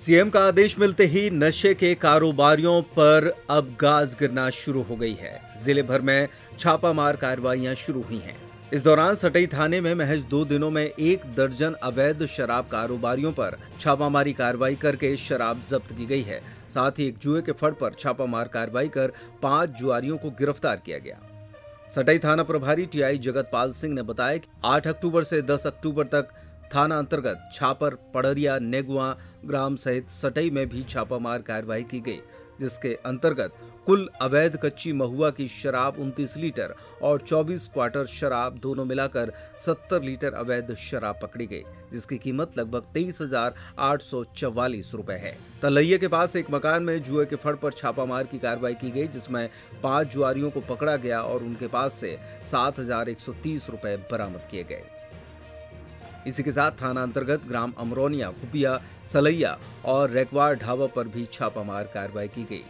CM का आदेश मिलते ही नशे के कारोबारियों पर अब गाज गिरना शुरू हो गई है। ज़िले भर में छापामार कार्रवाइयाँ शुरू हुई हैं। इस दौरान सटई थाने में महज दो दिनों में एक दर्जन अवैध शराब कारोबारियों पर छापामारी कार्रवाई करके शराब जब्त की गई है। साथ ही एक जुए के फड़ पर छापामार कार्रवाई कर पाँच जुआरियों को गिरफ़्तार किया गया। सटई थाना प्रभारी टीआई जगतपाल सिंह ने बताया कि 8 अक्टूबर से 10 अक्टूबर तक थाना अंतर्गत छापर, पड़रिया, नेगुआ ग्राम सहित सटई में भी छापामार कार्रवाई की गई, जिसके अंतर्गत कुल अवैध कच्ची महुआ की शराब 29 लीटर और 24 क्वार्टर शराब दोनों मिलाकर 70 लीटर अवैध शराब पकड़ी गई, जिसकी कीमत लगभग तेईस हज़ार आठ सौ रूपए है। तलैया के पास एक मकान में जुए के फड़ पर छापामार की कार्रवाई की गई, जिसमें पाँच जुआरियों को पकड़ा गया और उनके पास से सात हज़ार एक सौ तीस रूपए बरामद किए गए। इसी के साथ थाना अंतर्गत ग्राम अमरोनिया, खुपिया, सलैया और रेकवार ढाबा पर भी छापामार कार्रवाई की गई।